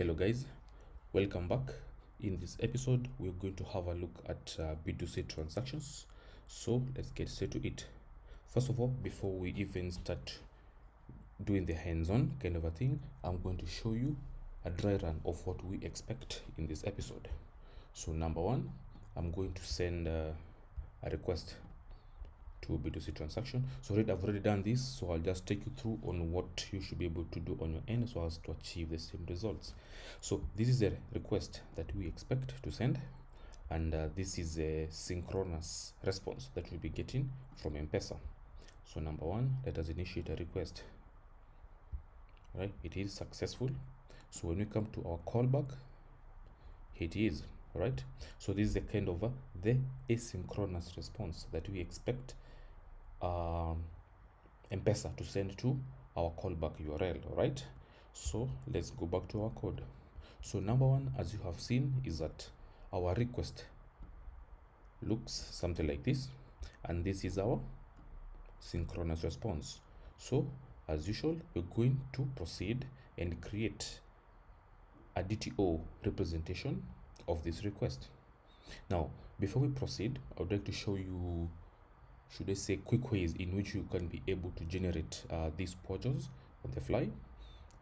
hello guys. Welcome back. In this episode we're going to have a look at uh, b2c transactions. So let's get straight to it. First of all before we even start doing the hands-on kind of a thing i'm going to show you a dry run of what we expect in this episode. So number one i'm going to send uh, a request to B2C transaction. So I've already done this, so I'll just take you through on what you should be able to do on your end so as to achieve the same results. So this is a request that we expect to send and uh, this is a synchronous response that we'll be getting from M-Pesa. So number one, let us initiate a request. Right, it is successful. So when we come to our callback, it is right so this is the kind of a, the asynchronous response that we expect um, M-Pesa to send to our callback URL, right? So let's go back to our code. So number one, as you have seen, is that our request looks something like this, and this is our synchronous response. So as usual, we're going to proceed and create a DTO representation of this request. Now, before we proceed, I would like to show you should I say quick ways in which you can be able to generate uh, these pojos on the fly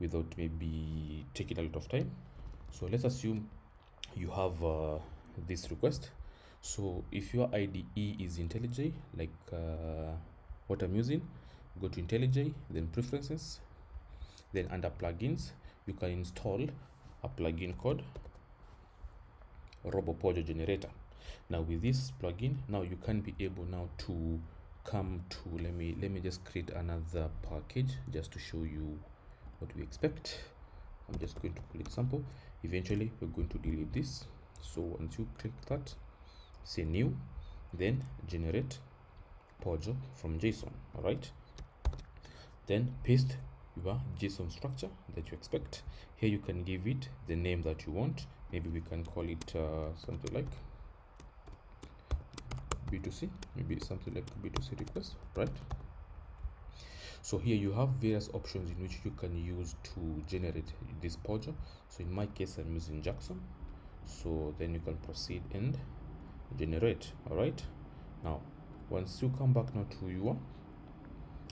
without maybe taking a lot of time? So let's assume you have uh, this request. So if your IDE is IntelliJ like uh, what I'm using go to IntelliJ then preferences then under plugins you can install a plugin called RoboPojo generator now with this plugin now you can be able now to come to let me let me just create another package just to show you what we expect. I'm just going to it sample. Eventually we're going to delete this. So once you click that say new then generate pojo from json all right? Then paste your json structure that you expect. Here you can give it the name that you want. Maybe we can call it uh, something like b2c maybe something like b2c request right? So here you have various options in which you can use to generate this pojo so in my case i'm using jackson. So then you can proceed and generate all right? Now once you come back now to your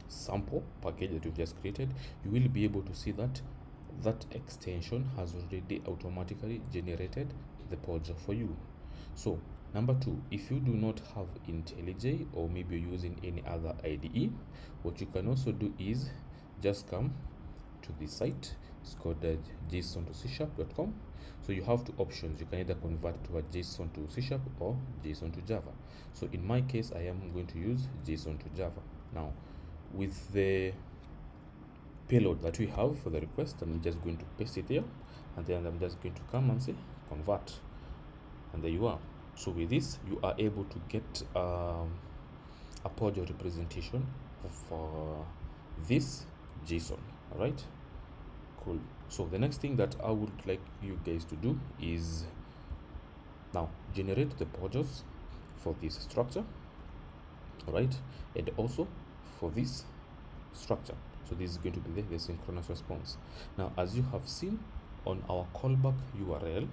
sample package that you've just created you will be able to see that that extension has already automatically generated the pojo for you. So Number two, if you do not have IntelliJ or maybe you're using any other IDE, what you can also do is just come to the site. It's called uh, JSON to C sharp.com. So you have two options. You can either convert to a JSON to C sharp or JSON to Java. So in my case, I am going to use JSON to Java. Now, with the payload that we have for the request, I'm just going to paste it here and then I'm just going to come and say convert. And there you are so with this you are able to get um, a pojo representation of uh, this json all right cool. So the next thing that i would like you guys to do is now generate the pojos for this structure all right and also for this structure. So this is going to be the, the synchronous response. Now as you have seen on our callback url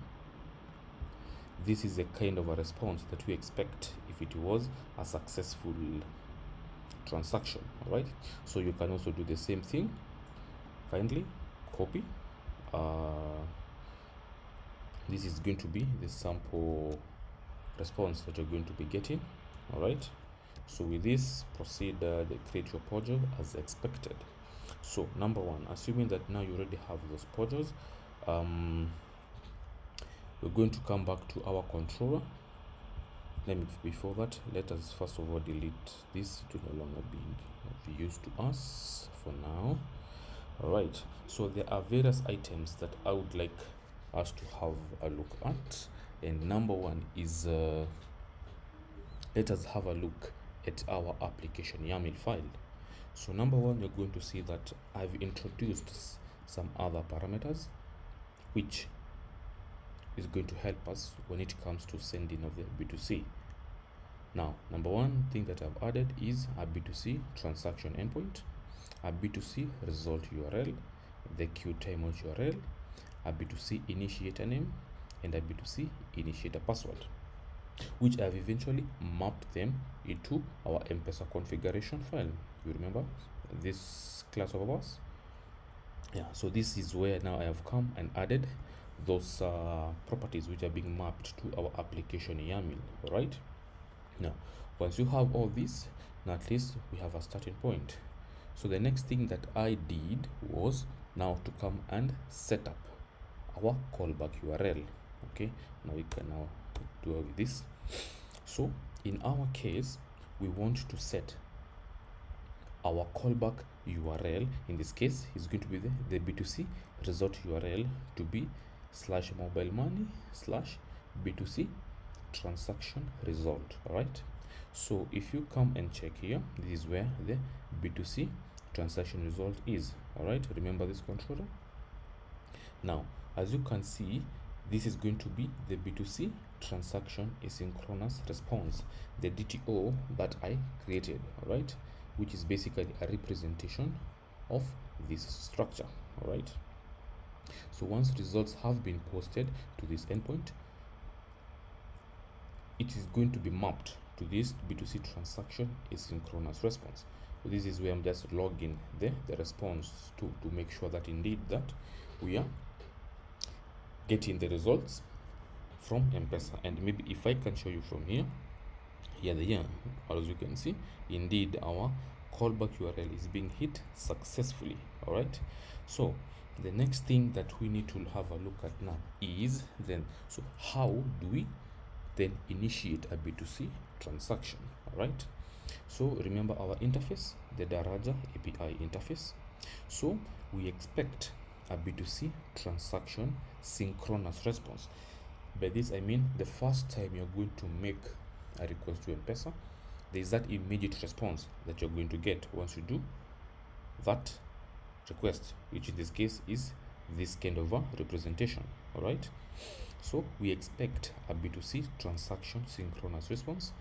this is a kind of a response that we expect if it was a successful transaction all right? So you can also do the same thing. Kindly copy. Uh, this is going to be the sample response that you're going to be getting all right? So with this proceed uh, create your project as expected. So number one assuming that now you already have those pojos um we're going to come back to our controller. Let me before that let us first of all delete this. To no longer be of use to us for now. All right. So there are various items that i would like us to have a look at. And number one is uh, let us have a look at our application yaml file. So number one you're going to see that i've introduced some other parameters which is going to help us when it comes to sending of the B2C. Now, number one thing that I've added is a B2C transaction endpoint, a B2C result URL, the queue timeout URL, a b2c initiator name and a b2c initiator password which I've eventually mapped them into our M-Pesa configuration file. You remember this class of ours? Yeah, so this is where now I have come and added those uh, properties which are being mapped to our application YAML, right? Now, once you have all this, now at least we have a starting point. So the next thing that I did was now to come and set up our callback URL. Okay, now we can now do this. So in our case, we want to set our callback URL. In this case, is going to be the, the B2C result URL to be slash mobile money slash B2C transaction result. Right. So if you come and check here, this is where the B2C transaction result is. All right. Remember this controller. Now, as you can see, this is going to be the B2C transaction asynchronous response, the DTO that I created, all right, which is basically a representation of this structure, all right. So once results have been posted to this endpoint, it is going to be mapped to this B2C transaction asynchronous response. So this is where I'm just logging the, the response to, to make sure that indeed that we are getting the results from M-Pesa and maybe if I can show you from here here the year as you can see indeed our callback URL is being hit successfully all right so the next thing that we need to have a look at now is then so how do we then initiate a B2C transaction all right so remember our interface the Daraja API interface? So we expect a B2C transaction synchronous response. By this I mean the first time you're going to make a request to M-Pesa there is that immediate response that you're going to get once you do that request which in this case is this kind of a representation all right? So we expect a b2c transaction synchronous response.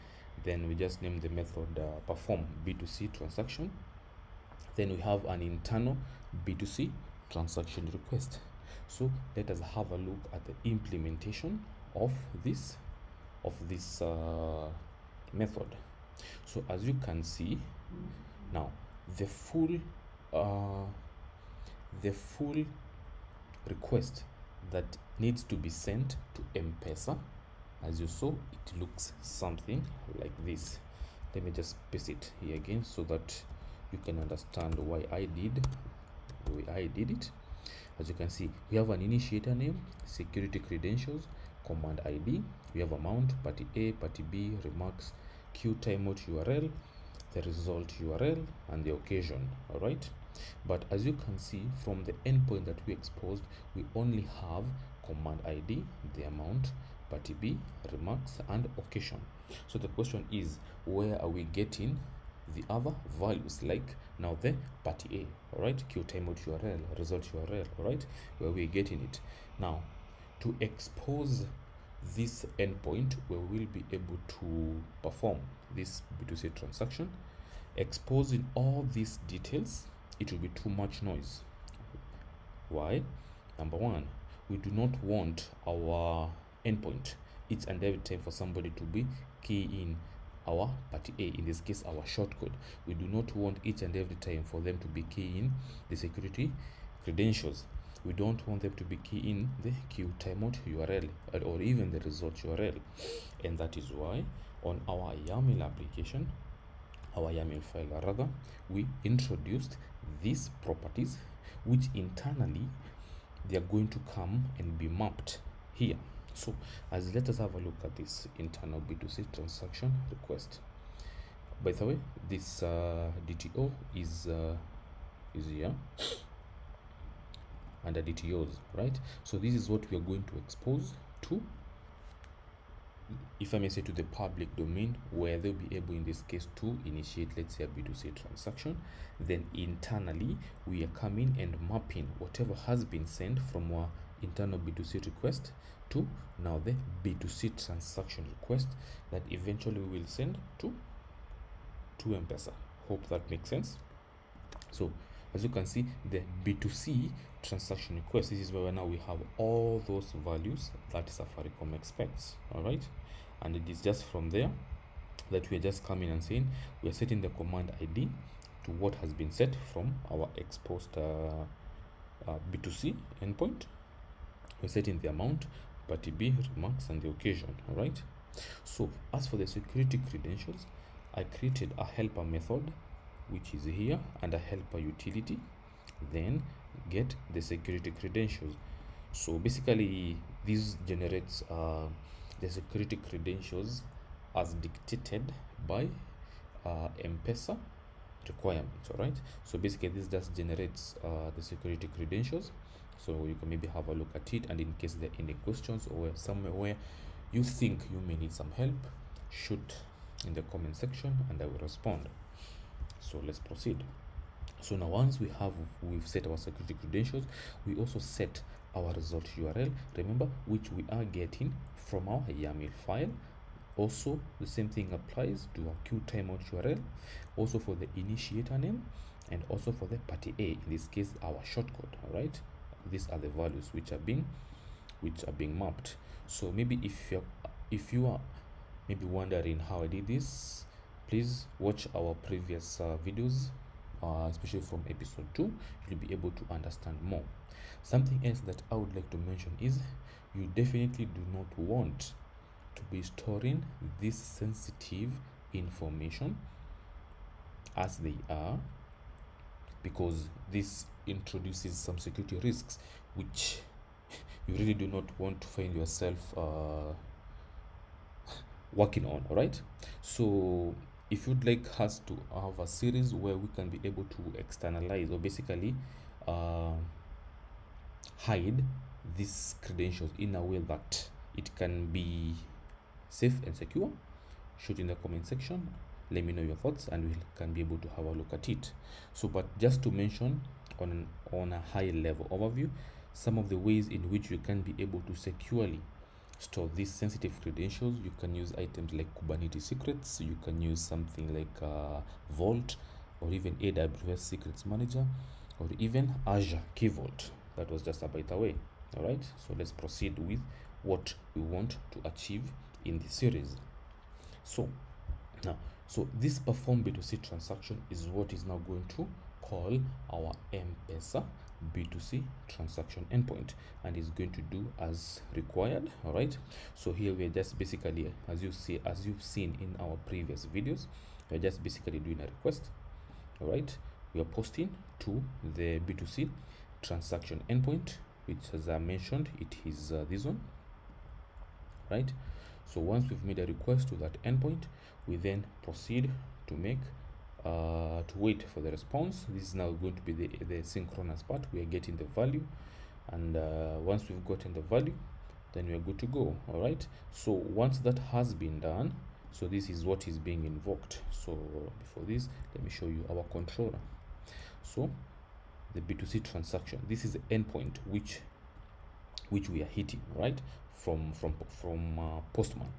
Then we just name the method uh, perform b2c transaction. Then we have an internal b2c transaction request. So let us have a look at the implementation of this of this uh, method. So as you can see now the full uh, the full request that needs to be sent to M-Pesa. As you saw it looks something like this. Let me just paste it here again so that you can understand why I did why I did it. As you can see we have an initiator name security credentials command id we have amount party a party b remarks queue timeout url the result url and the occasion all right but as you can see from the endpoint that we exposed we only have command id the amount party b remarks and occasion. So the question is where are we getting the other values like now the party a all right queue timeout url result url all right where we're getting it? Now to expose this endpoint where we'll be able to perform this b2c transaction exposing all these details it will be too much noise why number one we do not want our endpoint each and every time for somebody to be key in our party A, in this case our shortcode. We do not want each and every time for them to be key in the security credentials. We don't want them to be key in the queue timeout URL or even the result URL. And that is why on our YAML application, our YAML file rather, we introduced these properties which internally they are going to come and be mapped here. So as let us have a look at this internal b2c transaction request. By the way this uh, dto is uh, is here. Under dtos right? So this is what we are going to expose to if I may say to the public domain where they'll be able in this case to initiate let's say a B2C transaction then internally we are coming and mapping whatever has been sent from our internal B2C request to now the B2C transaction request that eventually we will send to to M-Pesa. Hope that makes sense. So as you can see the b2c transaction request this is where now we have all those values that safaricom expects all right? And it is just from there that we are just coming and saying we are setting the command id to what has been set from our exposed uh, uh, b2c endpoint. We're setting the amount party b remarks and the occasion all right? So as for the security credentials i created a helper method which is here under helper utility then get the security credentials. So basically this generates uh, the security credentials as dictated by uh, M-Pesa requirements all right so basically this just generates uh, the security credentials. So you can maybe have a look at it and in case there are any questions or somewhere where you think you may need some help shoot in the comment section and I will respond so let's proceed. So now once we have we've set our security credentials we also set our result url remember which we are getting from our yaml file. Also the same thing applies to our queue timeout url also for the initiator name and also for the party a in this case our shortcode all right? These are the values which are being which are being mapped. So maybe if you if you are maybe wondering how i did this please watch our previous uh, videos uh, especially from episode 2 you'll be able to understand more. Something else that i would like to mention is you definitely do not want to be storing this sensitive information as they are because this introduces some security risks which you really do not want to find yourself uh, working on all right so if you'd like us to have a series where we can be able to externalize or basically uh, hide these credentials in a way that it can be safe and secure shoot in the comment section let me know your thoughts and we can be able to have a look at it. So but just to mention on on a high level overview some of the ways in which you can be able to securely store these sensitive credentials. You can use items like kubernetes secrets. You can use something like uh, vault or even aws secrets manager or even azure key vault. That was just a by the way all right? So let's proceed with what we want to achieve in the series. So now so this perform b2c transaction is what is now going to call our m-pesa b2c transaction endpoint and is going to do as required all right? So here we're just basically as you see as you've seen in our previous videos we're just basically doing a request all right? We are posting to the b2c transaction endpoint which as i mentioned it is uh, this one right? So once we've made a request to that endpoint we then proceed to make uh, to wait for the response. This is now going to be the, the synchronous part. We are getting the value. And uh, once we've gotten the value then we are good to go. All right? So once that has been done so this is what is being invoked. So before this let me show you our controller. So the b2c transaction. This is the endpoint which which we are hitting right? From from from uh, postman.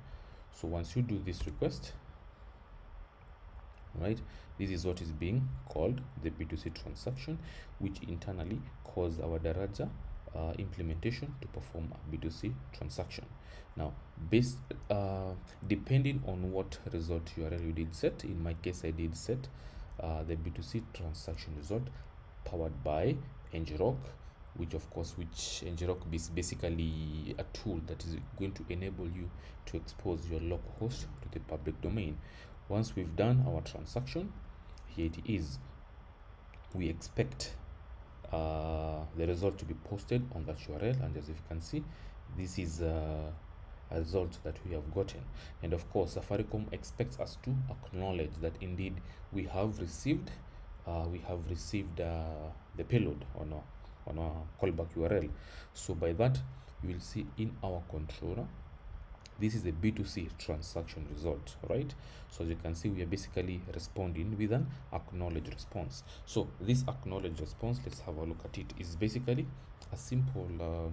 So once you do this request right? This is what is being called the b2c transaction which internally calls our daraja uh, implementation to perform a b2c transaction. Now based uh, depending on what result url you did set in my case i did set uh, the b2c transaction result powered by ngrok which of course which ngrok is basically a tool that is going to enable you to expose your local host to the public domain once we've done our transaction here it is. We expect uh, the result to be posted on that url and as you can see this is uh, a result that we have gotten. And of course safaricom expects us to acknowledge that indeed we have received uh, we have received uh, the payload on our on our callback url so by that you will see in our controller this is a b2c transaction result right? So as you can see we are basically responding with an acknowledge response. So this acknowledge response let's have a look at it is basically a simple uh,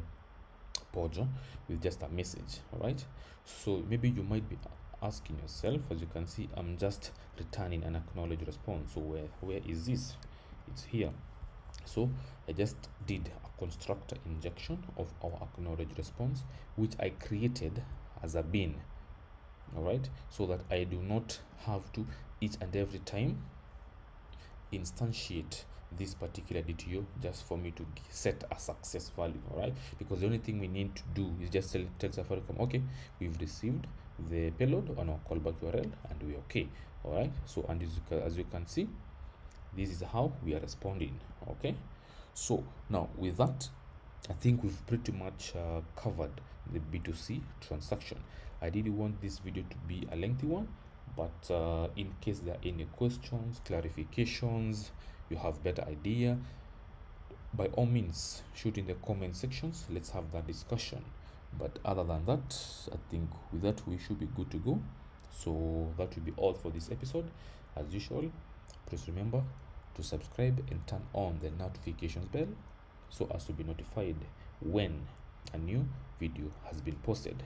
pojo with just a message all right? So maybe you might be asking yourself as you can see i'm just returning an acknowledge response. So where where is this? It's here. So i just did a constructor injection of our acknowledge response which i created as a bean all right so that i do not have to each and every time instantiate this particular DTO just for me to set a success value all right because the only thing we need to do is just tell, tell Safaricom okay we've received the payload on our callback URL and we're okay all right so and as you, can, as you can see this is how we are responding okay? So now with that I think we've pretty much uh, covered the B2C transaction. I didn't want this video to be a lengthy one but uh, in case there are any questions clarifications you have better idea by all means shoot in the comment sections. Let's have that discussion. But other than that i think with that we should be good to go. So that will be all for this episode. As usual please remember to subscribe and turn on the notifications bell so as to be notified when a new video has been posted.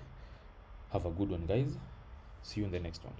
Have a good one guys. See you in the next one